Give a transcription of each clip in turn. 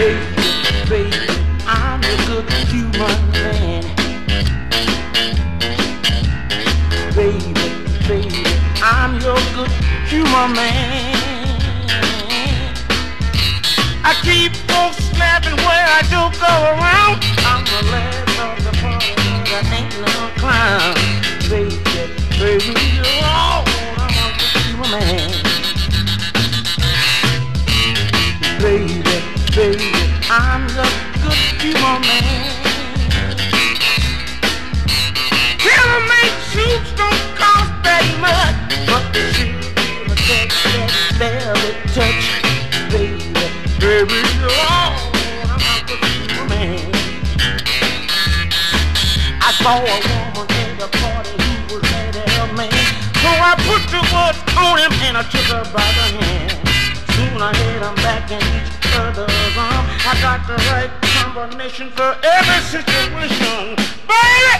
baby, baby, I'm a good humor man. Baby, baby, I'm your good man. I keep folks laughing where I do go around. Human man. Tailor-made suits don't cost that much, but the shoes that velvet touch, baby, baby, oh, I'm a humor man. I saw a woman at a party who was ready a man, so I put the words on him and I took her by the hand. Soon I had him back in each other's arm. Got the right combination for every situation, baby.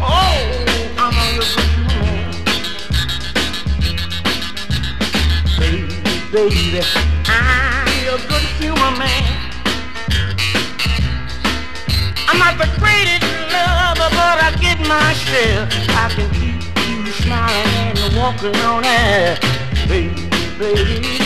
Oh, I'm a little human. Baby, baby, I'm a good humor man. I'm not the greatest lover, but I get my share. I can keep you smiling and walking on air. Baby, baby,